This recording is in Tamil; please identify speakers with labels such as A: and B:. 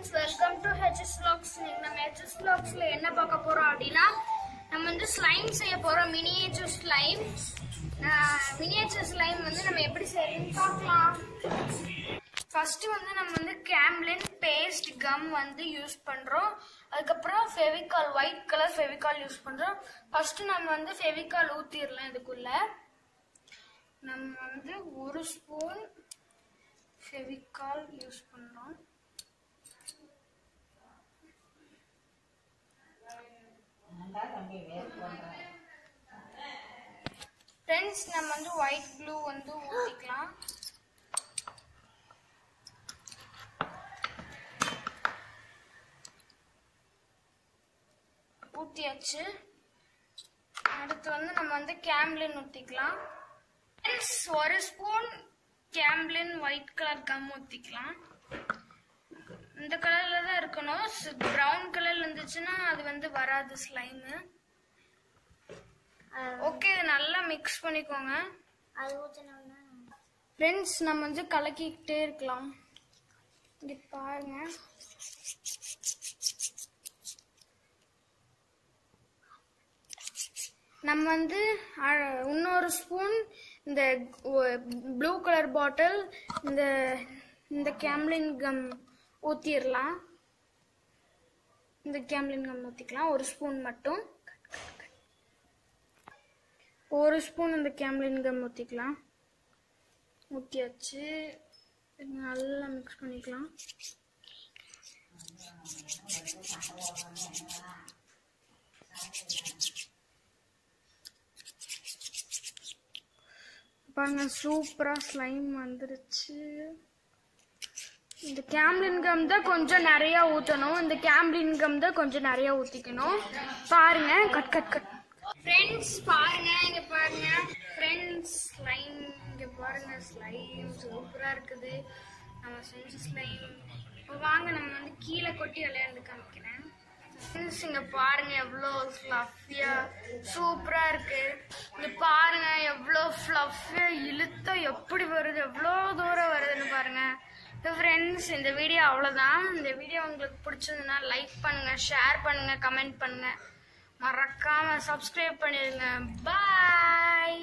A: Friends welcome to HS logs நம்ம ஹெச்எஸ் லாக்ஸில் என்ன பார்க்க போகிறோம் அப்படின்னா நம்ம வந்து ஸ்லைம் செய்ய போகிறோம் மினியேச்சர் ஸ்லைம் மினியேச்சர் ஸ்லைம் வந்து நம்ம எப்படி செய்யணும்னு பார்க்கலாம். ஃபஸ்ட்டு வந்து நம்ம வந்து கேம்லின் பேஸ்ட் கம் வந்து யூஸ் பண்ணுறோம் அதுக்கப்புறம் Fevicol white colour Fevicol use பண்ணுறோம் ஃபஸ்ட்டு நம்ம வந்து ஃபெவிகால் ஊற்றிடலாம் இதுக்குள்ளே. நம்ம வந்து ஒரு ஸ்பூன் ஃபெவிகால் யூஸ் பண்ணுறோம் ஃப்ரெண்ட்ஸ் நம்ம வந்து ஒயிட் ப்ளூ வந்து ஊற்றிக்கலாம் ஊற்றியாச்சு அடுத்து வந்து நம்ம வந்து கேம்லின் ஊற்றிக்கலாம் ஒரு spoon Camlin white colour gum ஊற்றிக்கலாம் இந்த கலர்ல தான் இருக்கணும். ப்ரௌன் கலர்ல இருந்துச்சுன்னா அது வந்து வராது ஸ்லைமு ஓகே இது நல்லா மிக்ஸ் பண்ணிக்கோங்க.
B: அது ஊற்றினோம்னா
A: ஃப்ரெண்ட்ஸ் நம்ம வந்து கலக்கிக்கிட்டே இருக்கலாம். இங்க பாருங்க. நம்ம வந்து இன்னொரு ஸ்பூன் இந்த ப்ளூ கலர் பாட்டில் இந்த இந்த கேம்லின் கம் ஊத்திடலாம் இந்த கேம்லின் கம் ஊற்றிக்கலாம் ஒரு ஸ்பூன் மட்டும். ஒரு ஸ்பூன் இந்த கேம்லின் கம் ஊற்றிக்கலாம் ஊற்றியாச்சு நல்லா மிக்ஸ் பண்ணிக்கலாம். பாருங்க சூப்பராக ஸ்லைம் வந்துருச்சு. இந்த கேம்லின் கம் தான் கொஞ்சம் நிறையா ஊற்றணும் இந்த கேம்லின் கம் தான் கொஞ்சம் நிறைய ஊற்றிக்கணும் பாருங்க கட் கட் கட் ஃப்ரெண்ட்ஸ் பாருங்க இங்க பாருங்க. ஃப்ரெண்ட்ஸ் ஸ்லைம் இங்க பாருங்க ஸ்லைம் சூப்பரா இருக்குது. நம்ம செஞ்ச ஸ்லைம் இப்போ வாங்க நம்ம வந்து கீழே கொட்டி விளையாண்டு காமிக்கிறேன். ஃப்ரெண்ட்ஸ் இங்க பாருங்க எவ்வளோ ஃப்ளஃபியா சூப்பரா இருக்கு. இங்க பாருங்க எவ்வளோ ஃப்ளஃபியா இழுத்தம் எப்படி வருது எவ்வளோ தூரம் வருதுன்னு பாருங்க. ஃப்ரெண்ட்ஸ் இந்த வீடியோ அவ்வளோதான் இந்த வீடியோ உங்களுக்கு பிடிச்சதுன்னா லைக் பண்ணுங்கள் ஷேர் பண்ணுங்கள் கமெண்ட் பண்ணுங்கள் மறக்காம சப்ஸ்கிரைப் பண்ணிடுங்க பாய்